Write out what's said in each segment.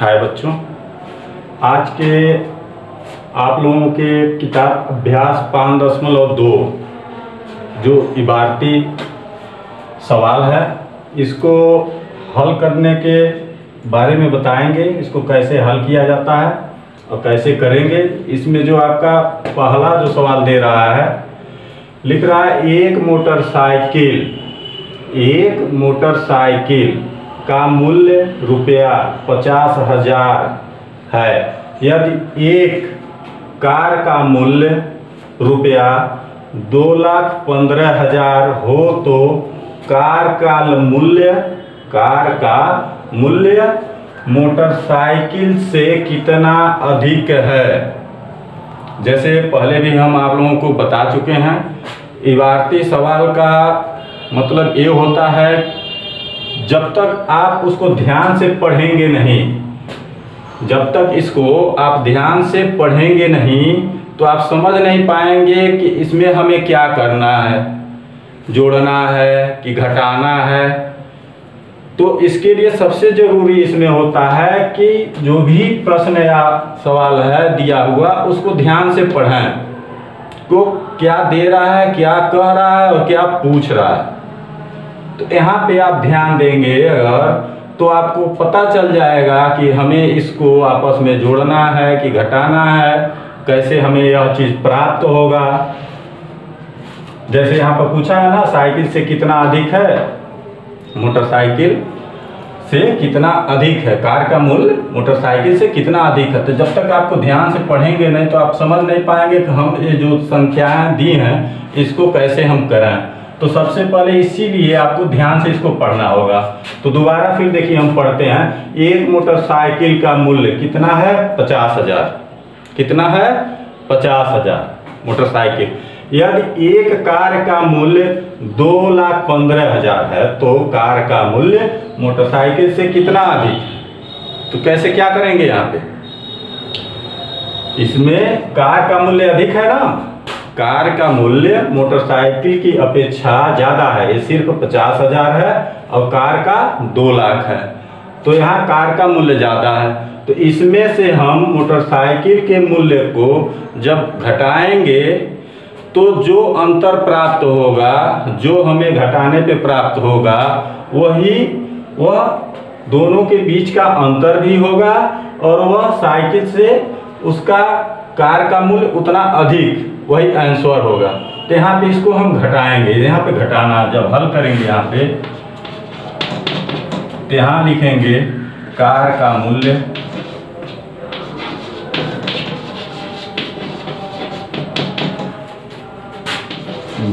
हाय बच्चों। आज के आप लोगों के किताब अभ्यास पाँच दशमलव दो, जो इबारती सवाल है, इसको हल करने के बारे में बताएँगे, इसको कैसे हल किया जाता है और कैसे करेंगे, इसमें जो आपका पहला जो सवाल दे रहा है, लिख रहा है, एक मोटरसाइकिल एक मोटरसाइकिल। का मूल्य रुपया पचास हज़ार है। यदि एक कार का मूल्य रुपया दो लाख पंद्रह हज़ार हो तो कार का मूल्य, कार का मूल्य मोटरसाइकिल से कितना अधिक है? जैसे पहले भी हम आप लोगों को बता चुके हैं, इबारती सवाल का मतलब ये होता है जब तक आप उसको ध्यान से पढ़ेंगे नहीं, जब तक इसको आप ध्यान से पढ़ेंगे नहीं तो आप समझ नहीं पाएँगे कि इसमें हमें क्या करना है। जोड़ना है कि घटाना है। तो इसके लिए सबसे ज़रूरी इसमें होता है कि जो भी प्रश्न या सवाल है दिया हुआ, उसको ध्यान से पढ़ें। को क्या दे रहा है, क्या कह रहा है और क्या पूछ रहा है। तो यहाँ पे आप ध्यान देंगे अगर तो आपको पता चल जाएगा कि हमें इसको आपस में जोड़ना है कि घटाना है, कैसे हमें यह चीज़ प्राप्त होगा। जैसे यहाँ पर पूछा है ना, साइकिल से कितना अधिक है? मोटरसाइकिल से कितना अधिक है? कार का मूल्य मोटरसाइकिल से कितना अधिक है? तो जब तक आपको ध्यान से पढ़ेंगे नहीं तो आप समझ नहीं पाएँगे कि हम ये जो संख्याएँ दी हैं, इसको कैसे हम करें। तो सबसे पहले इसीलिए आपको ध्यान से इसको पढ़ना होगा। तो दोबारा फिर देखिए हम पढ़ते हैं, एक मोटरसाइकिल का मूल्य कितना है? पचास हज़ार। कितना है? पचास हज़ार मोटरसाइकिल। यदि एक कार का मूल्य दो लाख पंद्रह हज़ार है तो कार का मूल्य मोटरसाइकिल से कितना अधिक? तो कैसे क्या करेंगे यहाँ पे? इसमें कार का मूल्य अधिक है ना? कार का मूल्य मोटरसाइकिल की अपेक्षा ज़्यादा है। ये सिर्फ़ पचास हज़ार है और कार का दो लाख है। तो यहाँ कार का मूल्य ज़्यादा है। तो इसमें से हम मोटरसाइकिल के मूल्य को जब घटाएँगे तो जो अंतर प्राप्त होगा, जो हमें घटाने पे प्राप्त होगा, वही वह दोनों के बीच का अंतर भी होगा और वह साइकिल से उसका कार का मूल्य उतना अधिक वही आंसर होगा। तो यहाँ पे इसको हम घटाएँगे। यहाँ पे घटाना, जब हल करेंगे यहाँ पे तो यहाँ लिखेंगे कार का मूल्य।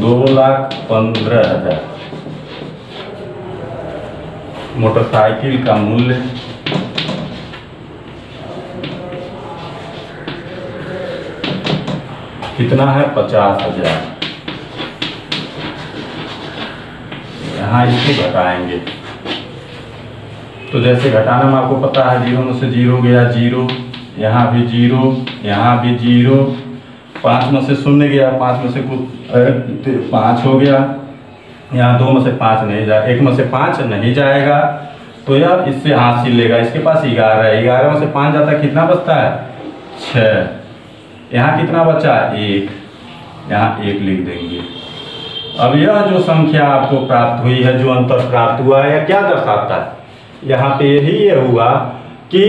दो लाख पंद्रह हज़ार। मोटरसाइकिल का मूल्य। कितना है? पचास हज़ार। यहाँ इसको घटाएँगे। तो जैसे घटाना में आपको पता है, ज़ीरो में से ज़ीरो गया, ज़ीरो। यहाँ भी ज़ीरो, यहाँ भी ज़ीरो। पाँच में से शून्य गया, पाँच में से कुछ पाँच हो गया। यहाँ दो में से पाँच नहीं जाए एक में से पाँच नहीं जाएगा। तो यह इससे हासिल लेगा। इसके पास ग्यारह ग्यारह में से पाँच जाता कितना बचता है? छः। यहाँ कितना बचा? एक। यहाँ एक लिख देंगे। अब यह जो संख्या आपको प्राप्त हुई है, जो अंतर प्राप्त हुआ है, यह क्या दर्शाता है? यहाँ पे यही ये हुआ कि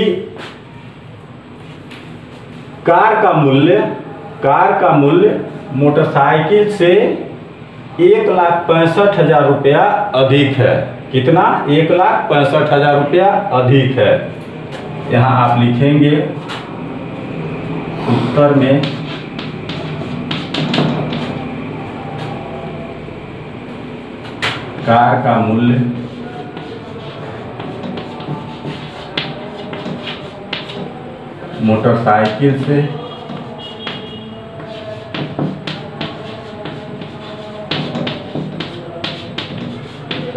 कार का मूल्य, कार का मूल्य मोटरसाइकिल से एक लाख पैंसठ हज़ार रुपया अधिक है। कितना? एक लाख पैंसठ हज़ार रुपया अधिक है। यहाँ आप लिखेंगे उत्तर में। कार का मूल्य। मोटरसाइकिल से।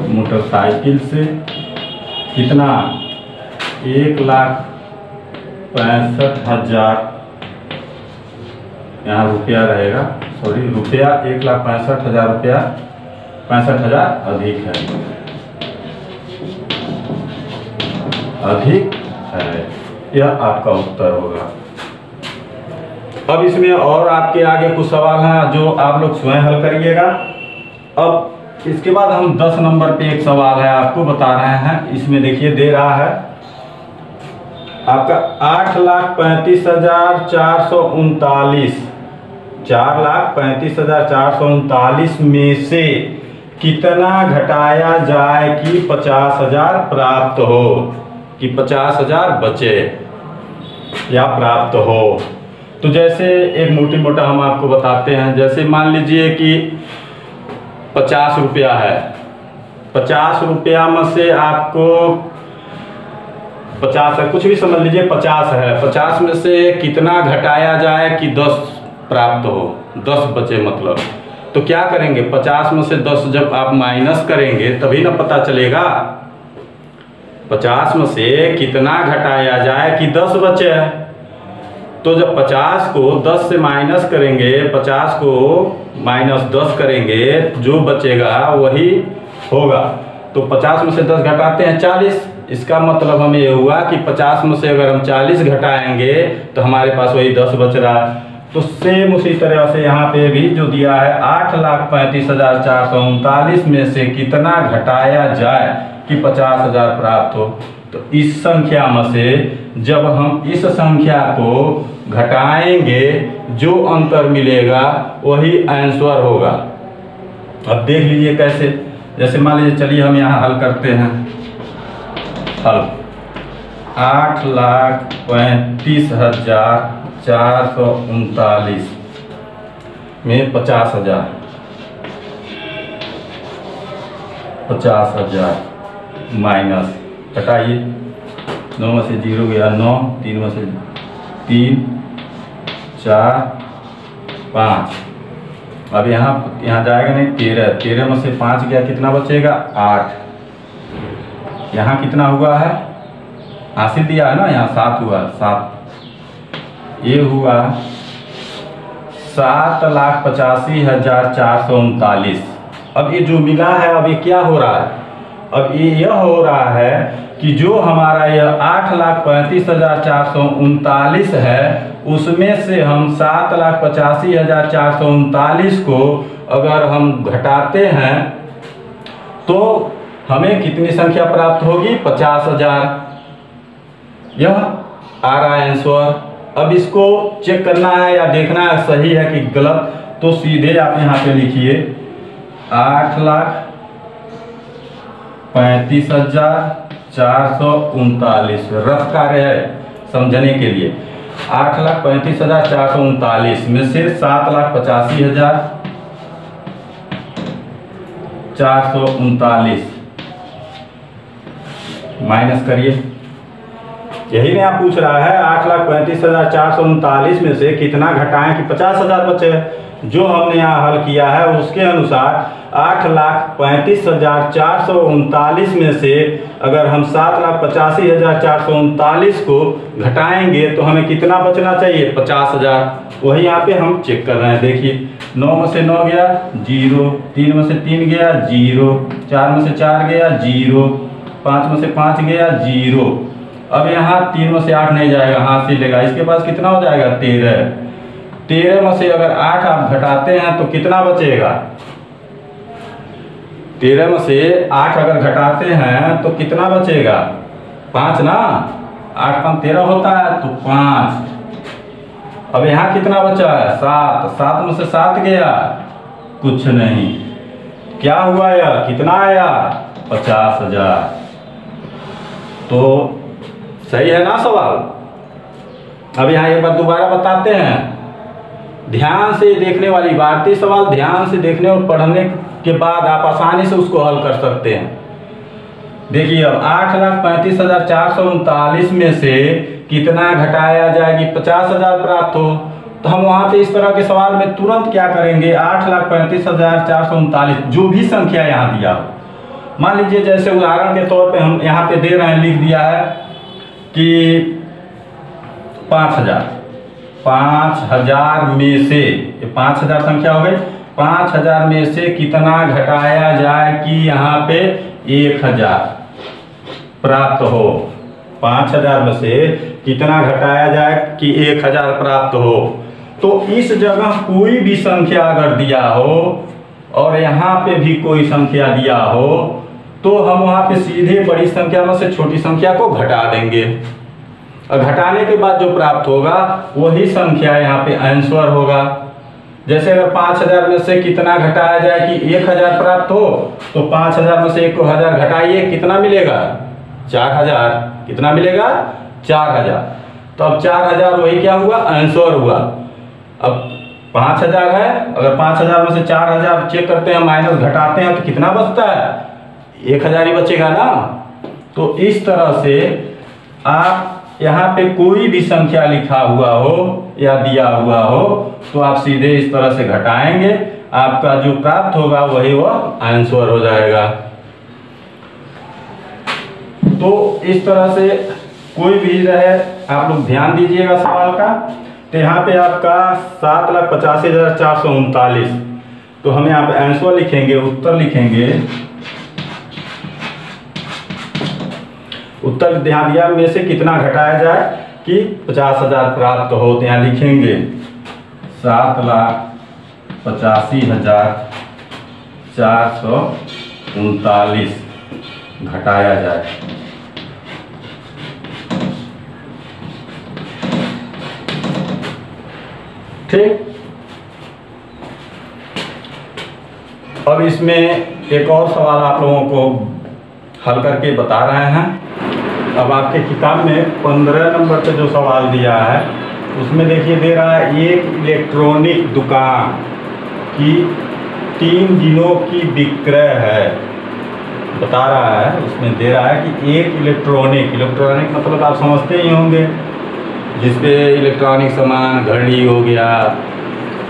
मोटरसाइकिल से कितना? एक लाख पैंसठ हज़ार। यहाँ रुपया रहेगा। सॉरी रुपया एक लाख पैंसठ हज़ार रुपया, पैंसठ हज़ार अधिक है। अधिक है। यह आपका उत्तर होगा। अब इसमें और आपके आगे कुछ सवाल हैं जो आप लोग स्वयं हल करिएगा। अब इसके बाद हम 10 नंबर पे एक सवाल है, आपको बता रहे हैं। इसमें देखिए, दे रहा है, आपका आठ लाख पैंतीस हज़ार चार सौ उनतालीस। चार लाख पैंतीस हज़ार चार सौ उनतालीस में से कितना घटाया जाए कि पचास हज़ार प्राप्त हो? कि पचास हज़ार बचे या प्राप्त हो? तो जैसे एक मोटी मोटा हम आपको बताते हैं, जैसे मान लीजिए कि पचास रुपया है। पचास रुपया में से आपको पचास है कुछ भी समझ लीजिए पचास है। पचास में से कितना घटाया जाए कि दस प्राप्त हो। दस बचे मतलब। तो क्या करेंगे? पचास में से दस जब आप माइनस करेंगे, तभी ना पता चलेगा। पचास में से कितना घटाया जाए कि दस बचे? तो जब पचास को दस से माइनस करेंगे, पचास को माइनस दस करेंगे, जो बचेगा वही होगा। तो पचास में से दस घटाते हैं चालीस। इसका मतलब हमें यह हुआ कि पचास में से अगर हम चालीस घटाएँगे तो हमारे पास वही दस बच रहा है। तो सेम उसी तरह से यहाँ पे भी जो दिया है, आठ लाख पैंतीस हज़ार चार सौ उनतालीस में से कितना घटाया जाए कि पचास हज़ार प्राप्त हो? तो इस संख्या में से जब हम इस संख्या को घटाएँगे, जो अंतर मिलेगा, वही आंसर होगा। अब देख लीजिए कैसे। जैसे मान लीजिए, चलिए हम यहाँ हल करते हैं। हल। आठ लाख पैंतीस हज़ार चार सौ उनतालीस। में पचास हज़ार। पचास हज़ार माइनस। घटाइए नौ में से ज़ीरो गया नौ, तीन में से तीन, चार, पाँच। अब यहाँ यहाँ जाएगा नहीं, तेरह। तेरह में से पाँच गया, कितना बचेगा? आठ। यहाँ कितना हुआ है? हासिल दिया है ना, यहाँ सात हुआ है, सात। ये हुआ सात लाख पचासी हज़ार चार सौ उनतालीस। अब ये जो मिला है, अब ये क्या हो रहा है? अब ये यह हो रहा है कि जो हमारा यह आठ लाख पैंतीस हज़ार चार सौ उनतालीस है, उसमें से हम सात लाख पचासी हज़ार चार सौ उनतालीस को अगर हम घटाते हैं तो हमें कितनी संख्या प्राप्त होगी? पचास हज़ार। यह आ रहा है आंसर अब इसको चेक करना है या देखना है, सही है कि गलत तो सीधे आप यहाँ पे लिखिए, आठ लाख पैंतीस हज़ार चार सौ उनतालीस। रफ कार्य है समझने के लिए। आठ लाख पैंतीस हज़ार चार सौ उनतालीस में से सात लाख पचासी हज़ार चार सौ उनतालीस। माइनस करिए। यही में आप पूछ रहा है, आठ लाख पैंतीस हज़ार चार सौ उनतालीस में से कितना घटाएँ कि पचास हज़ार बचे? जो हमने यहाँ हल किया है, उसके अनुसार आठ लाख पैंतीस हज़ार चार सौ उनतालीस में से अगर हम सात लाख पचासी हज़ार चार सौ उनतालीस को घटाएँगे तो हमें कितना बचना चाहिए? पचास हज़ार। वही यहाँ पे हम चेक कर रहे हैं। देखिए, नौ में से नौ गया, ज़ीरो। तीन में से तीन गया, ज़ीरो। चार में से चार गया, ज़ीरो। पाँच में से पाँच गया, ज़ीरो। अब यहाँ तीन में से आठ नहीं जाएगा, हाथ से लेगा। इसके पास कितना हो जाएगा? तेरह। तेरह में से अगर आठ आप घटाते हैं तो कितना बचेगा? तेरह में से आठ अगर घटाते हैं तो कितना बचेगा? पाँच ना? आठ पाँच तेरह होता है तो पाँच। अब यहाँ कितना बचा है? सात। सात में से सात गया। कुछ नहीं। क्या हुआ यह? कितना आया? पचास हज़ार। तो सही है ना सवाल? अब यहाँ एक बार दोबारा बताते हैं। ध्यान से देखने वाली भारतीय सवाल ध्यान से देखने और पढ़ने के बाद आप आसानी से उसको हल कर सकते हैं। देखिए अब आठ लाख पैंतीस हज़ार चार सौ उनतालीस में से कितना घटाया जाएगी पचास हज़ार प्राप्त हो तो हम वहाँ पे इस तरह के सवाल में तुरंत क्या करेंगे? आठ लाख पैंतीस हज़ार चार सौ उनतालीस, जो भी संख्या यहाँ दिया मान लीजिए जैसे उदाहरण के तौर पे हम यहाँ पे दे रहे हैं, लिख दिया है कि पाँच हज़ार। पाँच हज़ार में से, ये पाँच हज़ार संख्या हो गई। पाँच हज़ार में से कितना घटाया जाए कि यहाँ पे एक हज़ार प्राप्त हो? पाँच हज़ार में से कितना घटाया जाए कि एक हज़ार प्राप्त हो? तो इस जगह कोई भी संख्या अगर दिया हो, और यहाँ पे भी कोई संख्या दिया हो तो हम वहाँ पे सीधे बड़ी संख्या में से छोटी संख्या को घटा देंगे। और घटाने के बाद जो प्राप्त होगा, वही संख्या यहाँ पे आंसर होगा। जैसे अगर पाँच हज़ार में से कितना घटाया जाए कि एक हज़ार प्राप्त हो तो पाँच हज़ार में से एक हज़ार घटाइए, कितना मिलेगा? चार हज़ार। कितना मिलेगा? चार हज़ार। तो अब चार हज़ार वही क्या हुआ? आंसर हुआ। अब पाँच हज़ार है, अगर पाँच हज़ार में से चार हज़ार चेक करते हैं, माइनस घटाते हैं तो कितना बचता है? एक हज़ार ही बचेगा ना? तो इस तरह से आप यहाँ पे कोई भी संख्या लिखा हुआ हो या दिया हुआ हो तो आप सीधे इस तरह से घटाएँगे। आपका जो प्राप्त होगा वही वह आंसर हो जाएगा। तो इस तरह से कोई भी रहे, आप लोग ध्यान दीजिएगा सवाल का। तो यहाँ पे आपका सात लाख पचासी हज़ार चार सौ उनतालीस। तो हमें यहाँ पे आंसर लिखेंगे, उत्तर लिखेंगे। उत्तर ध्यान दिया में से कितना घटाया जाए कि पचास हज़ार प्राप्त हो तो यहाँ लिखेंगे। सात लाख पचासी हज़ार चार सौ उनतालीस घटाया जाए। ठीक? अब इसमें एक और सवाल आप लोगों को हल करके बता रहे हैं। अब आपके किताब में पंद्रह नंबर पे जो सवाल दिया है, उसमें देखिए दे रहा है एक इलेक्ट्रॉनिक दुकान की तीन दिनों की विक्रय है। बता रहा है, उसमें दे रहा है कि एक इलेक्ट्रॉनिक इलेक्ट्रॉनिक मतलब आप समझते ही होंगे, जिसपे इलेक्ट्रॉनिक सामान, घड़ी हो गया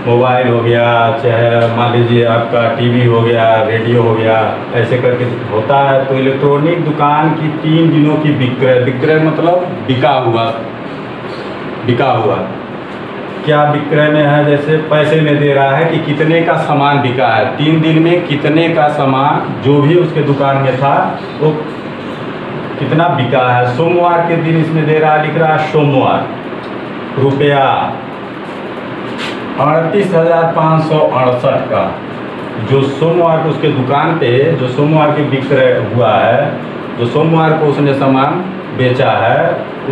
मोबाइल हो गया, चाहे मान लीजिए आपका टीवी हो गया, रेडियो हो गया, ऐसे करके होता है। तो इलेक्ट्रॉनिक दुकान की तीन दिनों की विक्रय विक्रय मतलब बिका हुआ बिका हुआ। क्या विक्रय में है? जैसे पैसे में दे रहा है कि कितने का सामान बिका है। तीन दिन में कितने का सामान जो भी उसके दुकान में था, वो कितना बिका है? सोमवार के दिन इसमें दे रहा है लिख रहा है सोमवार। रुपया। अड़तीस हज़ार पाँच सौ अड़सठ का। जो सोमवार को उसके दुकान पे, जो सोमवार के विक्रय हुआ है, जो सोमवार को उसने सामान बेचा है,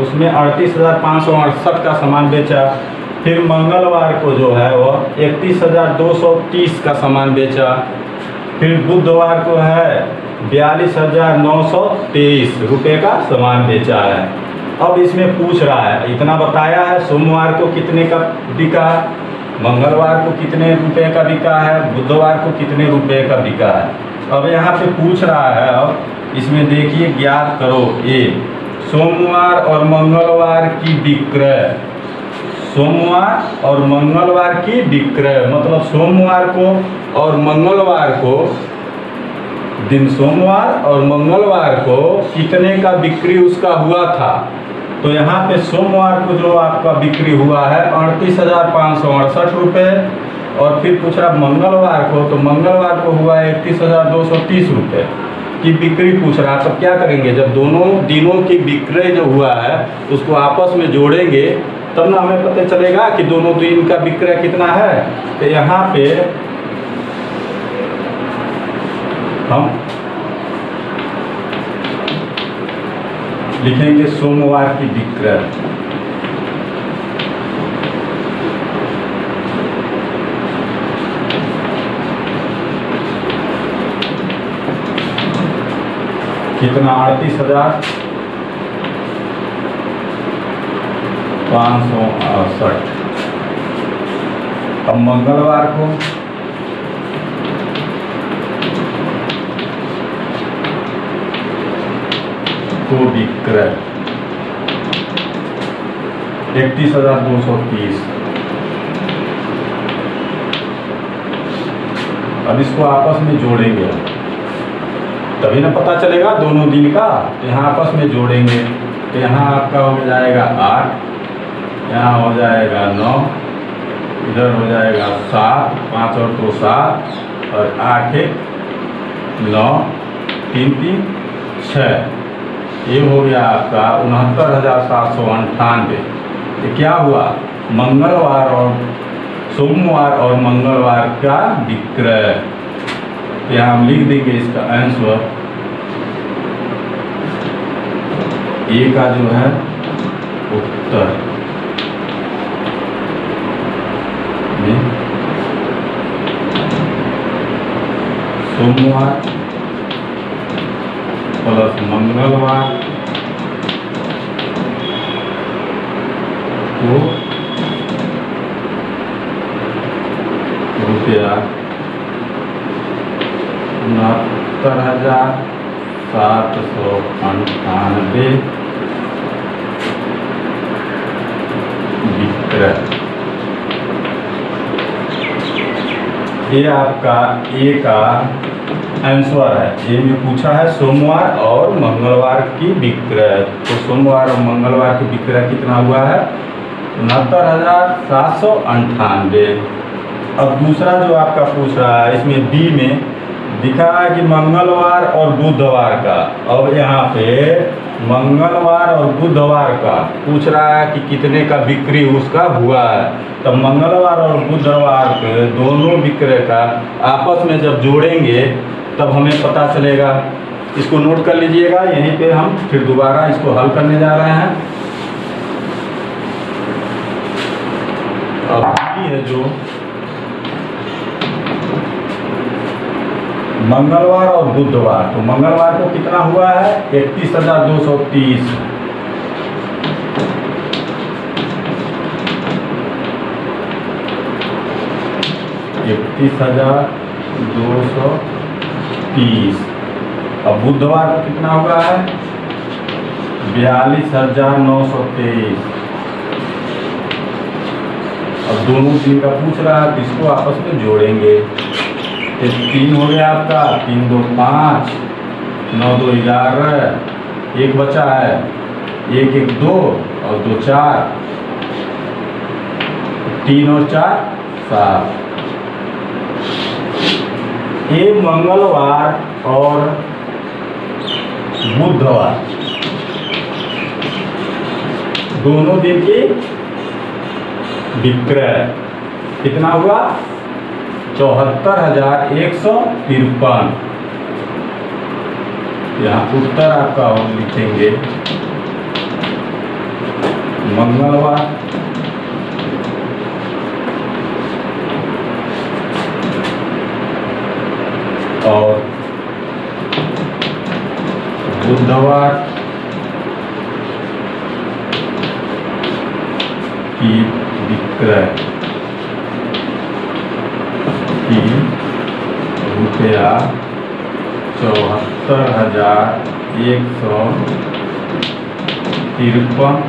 उसमें अड़तीस हज़ार पाँच सौ अड़सठ का सामान बेचा। फिर मंगलवार को जो है वह इकतीस हज़ार दो सौ तीस का सामान बेचा। फिर बुधवार को है बयालीस हज़ार नौ सौ तेईस रुपये का सामान बेचा है। अब इसमें पूछ रहा है, इतना बताया है सोमवार को कितने का बिका? मंगलवार को कितने रुपए का बिका है? बुधवार को कितने रुपए का बिका है? अब यहाँ पे पूछ रहा है, अब इसमें देखिए, ज्ञात करो। ए, सोमवार और मंगलवार की विक्रय। सोमवार और मंगलवार की विक्रय मतलब सोमवार को और मंगलवार को, दिन सोमवार और मंगलवार को कितने का बिक्री उसका हुआ था? तो यहाँ पे सोमवार को जो आपका बिक्री हुआ है, अड़तीस हज़ार पाँच सौ अड़सठ रुपये और फिर पूछ रहा मंगलवार को तो मंगलवार को हुआ है इकतीस हज़ार दो सौ तीस रुपये की बिक्री पूछ रहा तो क्या करेंगे, जब दोनों दिनों की बिक्री जो हुआ है, उसको आपस में जोड़ेंगे, तब ना हमें पता चलेगा कि दोनों दिन का विक्रय कितना है। तो यहाँ पे हम लिखेंगे सोमवार की विक्रय। कितना? अड़तीस हज़ार? पाँच सौ अड़सठ। अब मंगलवार को को विक्रय इकतीस हज़ार दो सौ तीस। अब इसको आपस में जोड़ेंगे तभी ना पता चलेगा दोनों दिन का तो यहाँ आपस में जोड़ेंगे। तो यहाँ आपका हो जाएगा आठ, यहाँ हो जाएगा नौ, इधर हो जाएगा सात, पाँच और दो सात, और आठ एक नौ, तीन तीन छः ये हो गया आपका उनहत्तर हज़ार सात सौ अंठानवे। ये क्या हुआ? मंगलवार और सोमवार और मंगलवार का विक्रय। यहाँ हम लिख देंगे इसका आंसर ए का जो है, उत्तर। सोमवार प्लस मंगलवार। को रुपया उनहत्तर हज़ार सात सौ अंठानबे ये आपका ए का आंसर है। ए में पूछा है सोमवार और मंगलवार की विक्रय। तो सोमवार और मंगलवार की विक्रय कितना हुआ है? उनहत्तर हज़ार सात सौ अंठानवे। अब दूसरा जो आपका पूछ रहा है, इसमें बी में दिखा है कि मंगलवार और बुधवार का। अब यहाँ पे मंगलवार और बुधवार का पूछ रहा है कि कितने का बिक्री उसका हुआ है। तो मंगलवार और बुधवार के दोनों विक्रय का आपस में जब जोड़ेंगे, तब हमें पता चलेगा। इसको नोट कर लीजिएगा, यहीं पे हम फिर दोबारा इसको हल करने जा रहे हैं। अब है जो मंगलवार और बुधवार। तो मंगलवार को कितना हुआ है? इकतीस हज़ार दो सौ तीस। इकतीस हज़ार दो सौ तीस। और बुधवार को कितना हुआ है? बयालीस हज़ार नौ सौ तेईस। अब दोनों दिन का पूछ रहा है तो इसको आपस में जोड़ेंगे? ये तीन हो गया आपका, तीन दो पाँच, नौ दो ग्यारह, एक बचा है, एक एक दो और दो चार, तीन और चार सात। ये मंगलवार और बुधवार। दोनों दिन की विक्रय। कितना हुआ? चौहत्तर हज़ार एक सौ तिरपन। यहाँ उत्तर आपका हम लिखेंगे। मंगलवार। और बुधवार की विक्रय की रुपया चौहत्तर हज़ार एक सौ तिरपन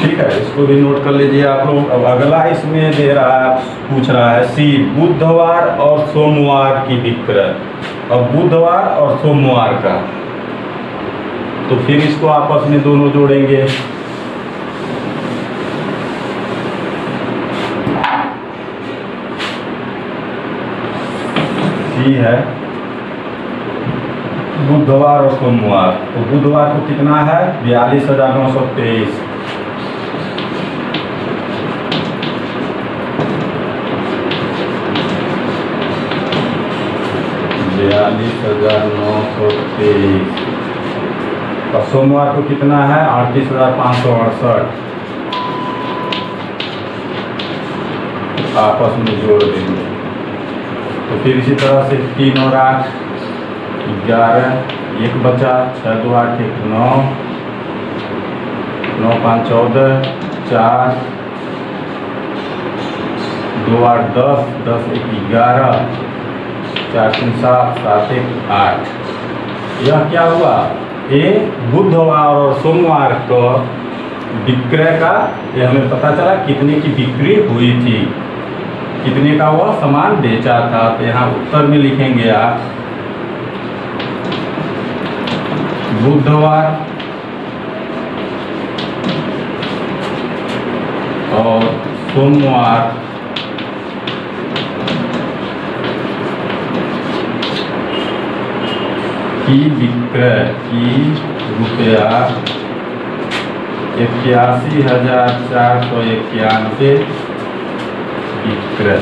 ठीक है, इसको भी नोट कर लीजिए आप लोग। अब अगला इसमें दे रहा है, पूछ रहा है सी बुधवार और सोमवार की विक्रय। अब बुधवार और सोमवार का। तो फिर इसको आपस में दोनों जोड़ेंगे। सी है बुधवार और सोमवार। तो बुधवार को कितना है? बयालीस हज़ार नौ सौ तेईस। बयालीस हज़ार नौ सौ तेईस। और सोमवार को कितना है? अड़तीस हज़ार पाँच सौ अड़सठ। आपस में जोड़ देंगे। तो फिर इसी तरह से तीन और आठ, ग्यारह, एक बचा छः दो आठ, एक नौ नौ पाँच चौदह, चार, दो आठ दस दस एक ग्यारह चार तीन सात सात एक आठ यह क्या हुआ? ये बुधवार और सोमवार को विक्रय का ये हमें पता चला कितने की बिक्री हुई थी। कितने का वह सामान बेचा था। तो यहाँ उत्तर में लिखेंगे आप। बुधवार और सोमवार की विक्रय की रुपया इक्यासी हज़ार चार सौ इक्यानवे विक्रय।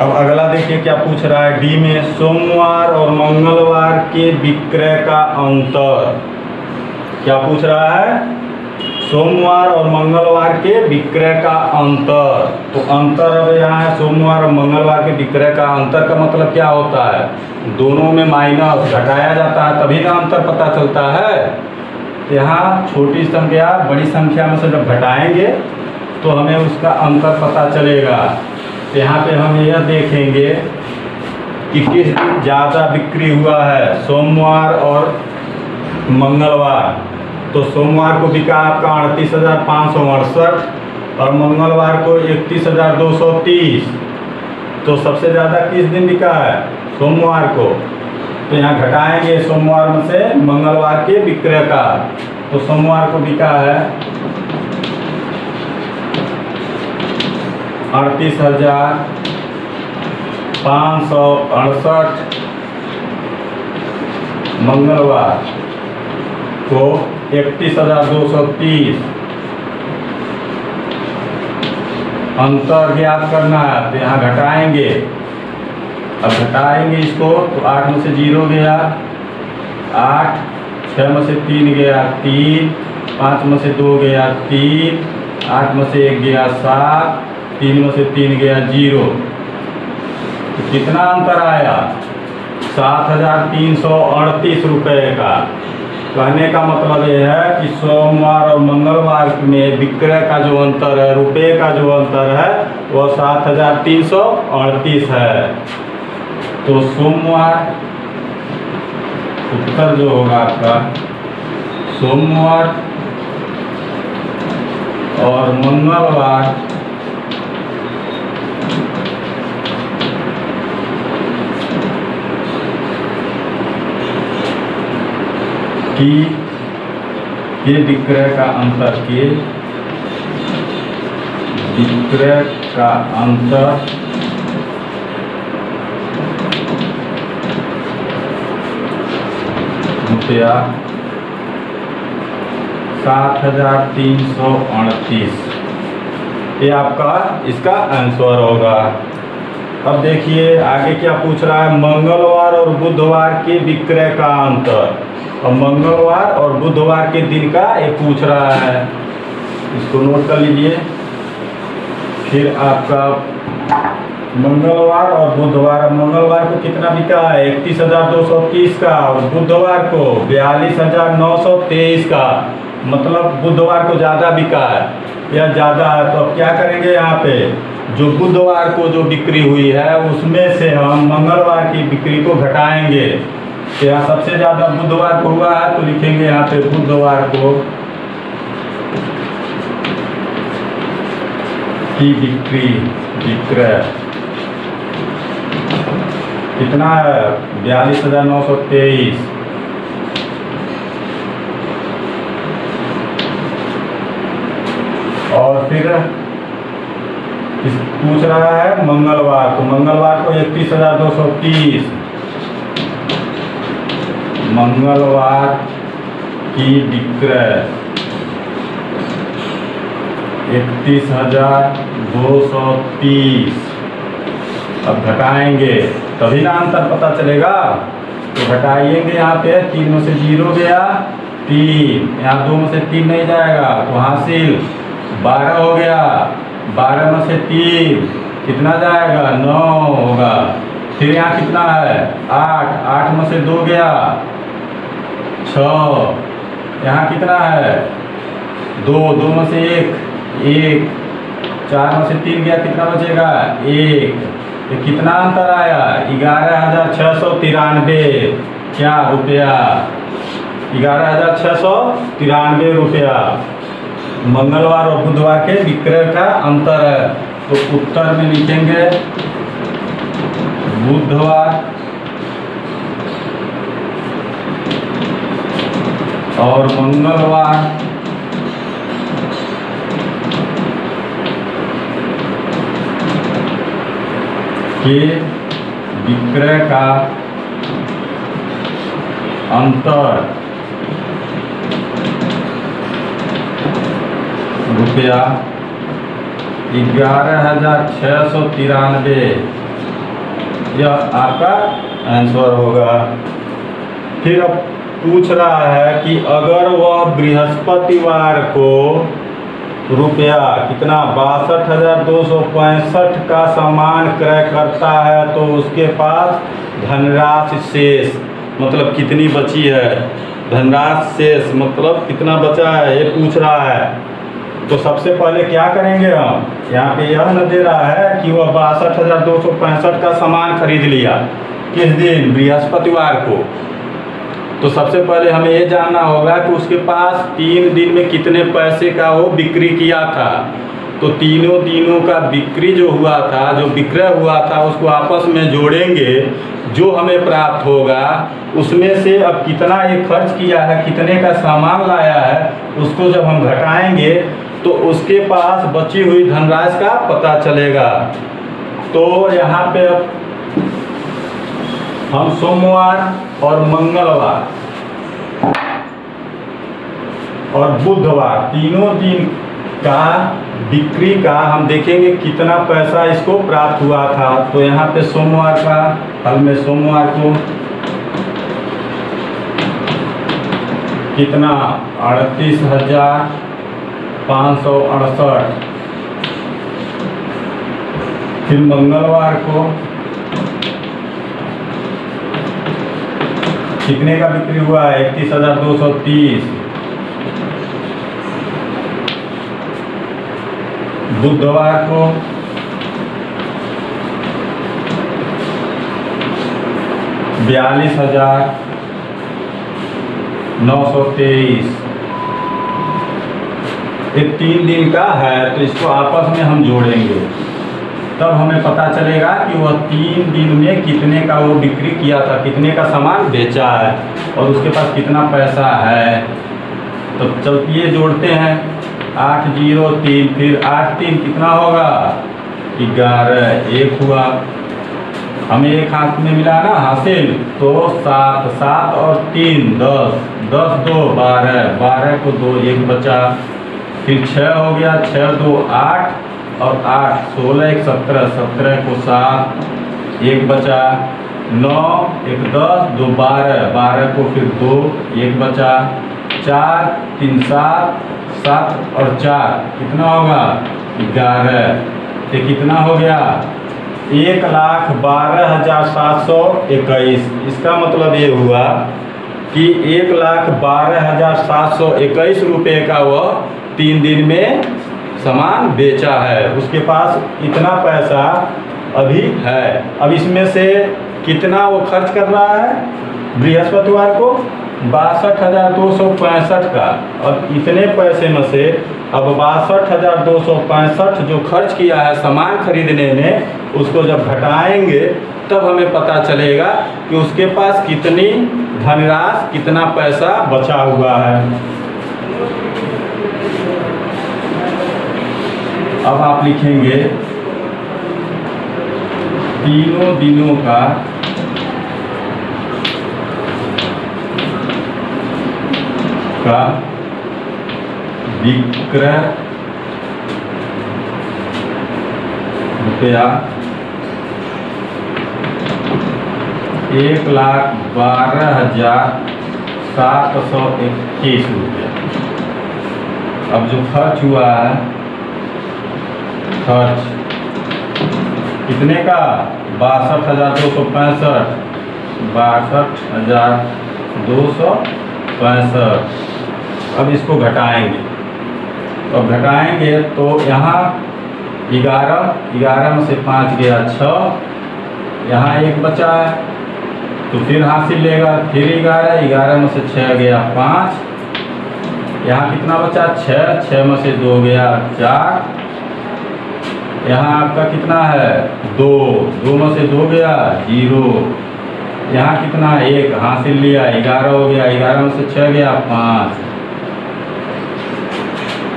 अब अगला देखिए क्या पूछ रहा है। डी में सोमवार और मंगलवार के विक्रय का अंतर। क्या पूछ रहा है? सोमवार और मंगलवार के विक्रय का अंतर। तो अंतर अब यहाँ है, सोमवार और मंगलवार के विक्रय का अंतर का मतलब क्या होता है? दोनों में माइनस घटाया जाता है, तभी ना अंतर पता चलता है। यहाँ छोटी संख्या, बड़ी संख्या में से जब घटाएँगे तो हमें उसका अंतर पता चलेगा। तो यहाँ पे हम यह देखेंगे कि किस दिन ज़्यादा बिक्री हुआ है, सोमवार और मंगलवार। तो सोमवार को बिका आपका अड़तीस हज़ार पाँच सौ अड़सठ और मंगलवार को इकतीस हज़ार दो सौ तीस। तो सबसे ज़्यादा किस दिन बिका है? सोमवार को। तो यहाँ घटाएँगे सोमवार में से मंगलवार के विक्रय का। तो सोमवार को बिका है अड़तीस हज़ार पाँच सौ अड़सठ मंगलवार को इकतीस हज़ार दो सौ तीस। अंतर ज्ञात करना है तो यहाँ घटाएँगे। अब घटाएँगे इसको तो आठ में से ज़ीरो गया, आठ छः में से तीन गया, तीन, पाँच में से दो गया, तीन, आठ में से एक गया, सात, तीन में से तीन गया, ज़ीरो। तो कितना अंतर आया? सात हज़ार तीन सौ अड़तीस रुपये का। कहने का मतलब ये है कि सोमवार और मंगलवार में विक्रय का जो अंतर है, रुपये का जो अंतर है वह सात हज़ार तीन सौ अड़तीस है। तो सोमवार, उत्तर जो होगा आपका, सोमवार और मंगलवार की के विक्रय का अंतर के विक्रय का अंतर रुपया सात हज़ार तीन सौ अड़तीस। ये आपका इसका आंसर होगा। अब देखिए आगे क्या पूछ रहा है, मंगलवार और बुधवार के विक्रय का अंतर। और मंगलवार और बुधवार के दिन का ये पूछ रहा है। इसको नोट कर लीजिए। फिर आपका मंगलवार और बुधवार। मंगलवार को कितना बिका? है इकतीस हज़ार दो सौ तीस का और बुधवार को बयालीस हज़ार नौ सौ तेईस का। मतलब बुधवार को ज़्यादा बिका है। या ज़्यादा है तो अब क्या करेंगे यहाँ पे? जो बुधवार को जो बिक्री हुई है, उसमें से हम मंगलवार की बिक्री को घटाएँगे। यहाँ सबसे ज़्यादा बुधवार को हुआ है तो लिखेंगे यहाँ पे बुधवार को की बिक्री, विक्रय। कितना है? बयालीस हज़ार नौ सौ तेईस। और फिर पूछ रहा है मंगलवार को। मंगलवार को इकतीस हज़ार दो सौ तीस। मंगलवार की विक्रय। इकतीस हज़ार दो सौ तीस। अब घटाएँगे, तभी ना अंतर पता चलेगा। तो घटाइएँगे यहाँ पे, तीन में से ज़ीरो गया, तीन। यहाँ दो में से तीन नहीं जाएगा तो हासिल। बारह हो गया, बारह में से तीन। कितना जाएगा? नौ होगा। फिर यहाँ कितना है? आठ। आठ में से दो गया छ। यहाँ कितना है? दो दो में से एक एक। चार में से तीन गया, कितना बचेगा? एक। ये कितना अंतर आया? ग्यारह हज़ार छः सौ तिरानवे। क्या रुपया? ग्यारह हज़ार छः सौ तिरानवे रुपया। मंगलवार और बुधवार के विक्रय का अंतर है। तो उत्तर में लिखेंगे, बुधवार और मंगलवार। के विक्रय का अंतर। रुपया ग्यारह हज़ार छः सौ तिरानवे। यह आपका आंसर होगा। फिर अब पूछ रहा है कि अगर वह बृहस्पतिवार को रुपया कितना, बासठ हज़ार दो सौ पैंसठ का सामान क्रय करता है तो उसके पास धनराशि शेष मतलब कितनी बची है? धनराशि शेष मतलब कितना बचा है? ये पूछ रहा है। तो सबसे पहले क्या करेंगे हम? यहाँ पे यह न दे रहा है कि वह बासठ हज़ार दो सौ पैंसठ का सामान खरीद लिया। किस दिन? बृहस्पतिवार को। तो सबसे पहले हमें ये जानना होगा कि उसके पास तीन दिन में कितने पैसे का वो बिक्री किया था। तो तीनों दिनों का बिक्री जो हुआ था, जो विक्रय हुआ था, उसको आपस में जोड़ेंगे, जो हमें प्राप्त होगा, उसमें से अब कितना ये खर्च किया है, कितने का सामान लाया है, उसको जब हम घटाएँगे तो उसके पास बची हुई धनराशि का पता चलेगा। तो यहाँ पे अब हम सोमवार और मंगलवार और बुधवार तीनों दिन का बिक्री का हम देखेंगे कितना पैसा इसको प्राप्त हुआ था। तो यहाँ पे सोमवार का हल में सोमवार को कितना? अड़तीस हज़ार पाँच सौ अड़सठ। फिर मंगलवार को कितने का बिक्री हुआ? है इकतीस हज़ार दो सौ तीस। बुधवार को बयालीस हज़ार नौ सौ तेईस। ये तीन दिन का है तो इसको आपस में हम जोड़ेंगे। तब हमें पता चलेगा कि वह तीन दिन में कितने का वो बिक्री किया था, कितने का सामान बेचा है और उसके पास कितना पैसा है। तो चलिए जोड़ते हैं। आठ ज़ीरो तीन, फिर आठ तीन कितना होगा? ग्यारह, एक हुआ। हमें एक हाथ में मिला ना हासिल तो सात सात और तीन, दस दस दो, बारह बारह को दो, एक बचा। फिर छः हो गया छः दो, आठ। और आठ, सोलह, एक सत्रह सत्रह को सात, एक बचा, नौ, एक दस, दो बारह बारह को फिर दो, एक बचा, चार, तीन, सात सात और चार, कितना होगा? ग्यारह। ये कितना हो गया? एक लाख बारह हज़ार सात सौ इक्कीस। इसका मतलब ये हुआ कि एक लाख बारह हज़ार सात सौ इक्कीस रुपये का वह तीन दिन में सामान बेचा है। उसके पास इतना पैसा अभी है। अब इसमें से कितना वो खर्च कर रहा है? बृहस्पतिवार को बासठ हज़ार दो सौ पैंसठ का। अब इतने पैसे में से अब बासठ हज़ार दो सौ पैंसठ जो खर्च किया है सामान खरीदने में उसको जब घटाएँगे तब हमें पता चलेगा कि उसके पास कितनी धनराशि कितना पैसा बचा हुआ है। अब आप लिखेंगे तीनों दिनों का का विक्रय रुपया एक लाख बारह हज़ार सात सौ इक्कीस रुपया। अब जो खर्च हुआ है खर्च। कितने का? बासठ हज़ार दो सौ पैंसठ। बासठ हज़ार दो सौ पैंसठ। अब इसको घटाएँगे। तो घटाएँगे तो यहाँ ग्यारह ग्यारह में से पाँच गया छः। यहाँ एक बचा है। तो फिर हासिल लेगा, फिर ग्यारह ग्यारह में से छः गया पाँच। यहाँ कितना बचा? छः छः में से दो गया चार। यहाँ आपका कितना है? दो। दो में से दो गया, ज़ीरो। यहाँ कितना? एक। हासिल लिया। ग्यारह हो गया। ग्यारह में से छः गया, पाँच।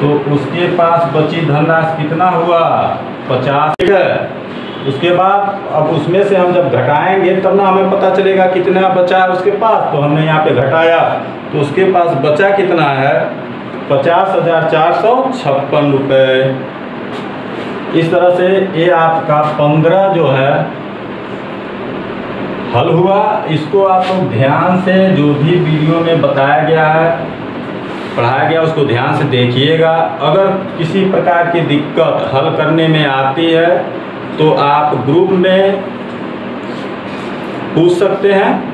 तो उसके पास बची धनराशि कितना हुआ? पचास। उसके बाद, अब उसमें से हम जब घटाएँगे, तब ना हमें पता चलेगा कितना बचा है उसके पास। तो हमने यहाँ पे घटाया। तो उसके पास बचा कितना है? पचास हज़ार चार सौ छप्पन रुपये इस तरह से ये आपका पंद्रह जो है, हल हुआ। इसको आप लोग ध्यान से जो भी वीडियो में बताया गया है, पढ़ाया गया, उसको ध्यान से देखिएगा। अगर किसी प्रकार की दिक्कत हल करने में आती है तो आप ग्रुप में पूछ सकते हैं।